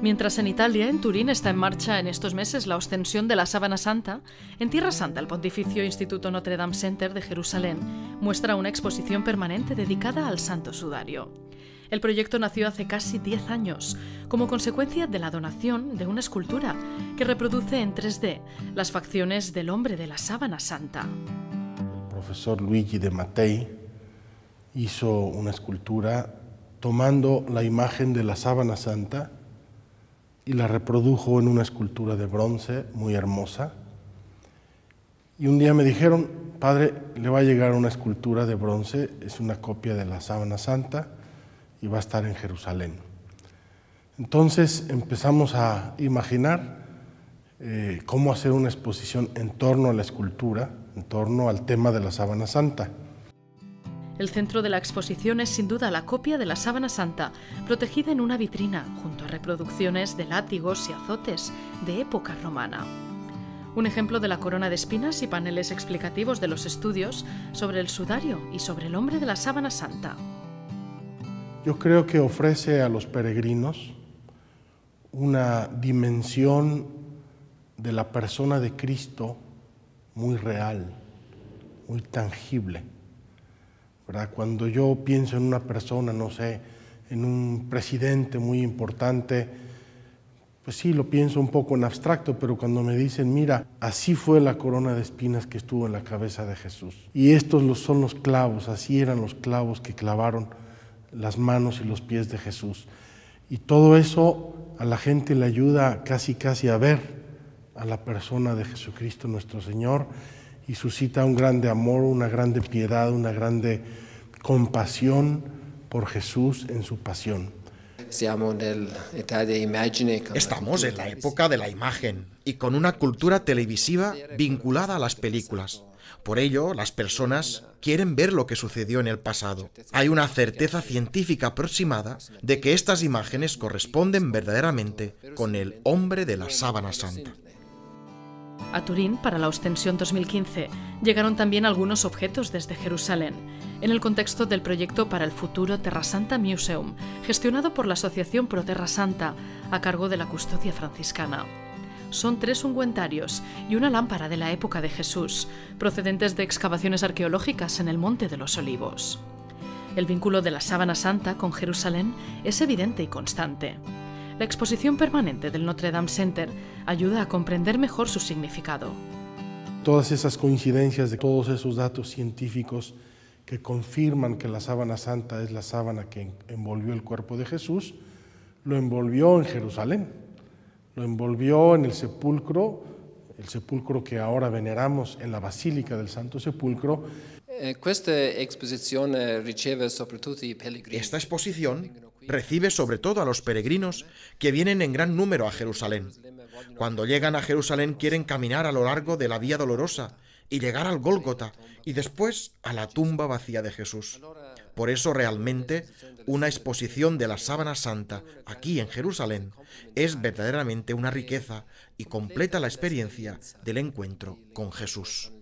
Mientras en Italia, en Turín, está en marcha en estos meses la ostensión de la Sábana Santa, en Tierra Santa el Pontificio Instituto Notre Dame Center de Jerusalén muestra una exposición permanente dedicada al Santo Sudario. El proyecto nació hace casi 10 años, como consecuencia de la donación de una escultura que reproduce en 3D las facciones del hombre de la Sábana Santa. El profesor Luigi de Mattei hizo una escultura tomando la imagen de la Sábana Santa y la reprodujo en una escultura de bronce muy hermosa. Y un día me dijeron, padre, le va a llegar una escultura de bronce, es una copia de la sábana santa y va a estar en Jerusalén. Entonces empezamos a imaginar eh, cómo hacer una exposición en torno a la escultura, en torno al tema de la sábana santa. El centro de la exposición es sin duda la copia de la sábana santa, protegida en una vitrina, junto a reproducciones de látigos y azotes de época romana. Un ejemplo de la corona de espinas y paneles explicativos de los estudios sobre el sudario y sobre el hombre de la sábana santa. Yo creo que ofrece a los peregrinos una dimensión de la persona de Cristo muy real, muy tangible cuando yo pienso en una persona, no sé, en un presidente muy importante, pues sí, lo pienso un poco en abstracto, pero cuando me dicen, mira, así fue la corona de espinas que estuvo en la cabeza de Jesús. Y estos son los clavos, así eran los clavos que clavaron las manos y los pies de Jesús. Y todo eso a la gente le ayuda casi, casi a ver a la persona de Jesucristo nuestro Señor y suscita un grande amor, una grande piedad, una grande compasión por Jesús en su pasión. Estamos en la época de la imagen y con una cultura televisiva vinculada a las películas. Por ello, las personas quieren ver lo que sucedió en el pasado. Hay una certeza científica aproximada de que estas imágenes corresponden verdaderamente con el hombre de la sábana santa. A Turín, para la ostensión 2015, llegaron también algunos objetos desde Jerusalén, en el contexto del proyecto para el futuro Terra Santa Museum, gestionado por la Asociación Pro Terra Santa, a cargo de la custodia franciscana. Son tres ungüentarios y una lámpara de la época de Jesús, procedentes de excavaciones arqueológicas en el Monte de los Olivos. El vínculo de la sábana santa con Jerusalén es evidente y constante. La exposición permanente del Notre Dame Center ayuda a comprender mejor su significado. Todas esas coincidencias de todos esos datos científicos que confirman que la sábana santa es la sábana que envolvió el cuerpo de Jesús, lo envolvió en Jerusalén, lo envolvió en el sepulcro, el sepulcro que ahora veneramos en la Basílica del Santo Sepulcro. Eh, esta exposición recibe sobre todo a los peregrinos que vienen en gran número a Jerusalén. Cuando llegan a Jerusalén quieren caminar a lo largo de la Vía Dolorosa y llegar al Gólgota y después a la tumba vacía de Jesús. Por eso realmente una exposición de la sábana santa aquí en Jerusalén es verdaderamente una riqueza y completa la experiencia del encuentro con Jesús.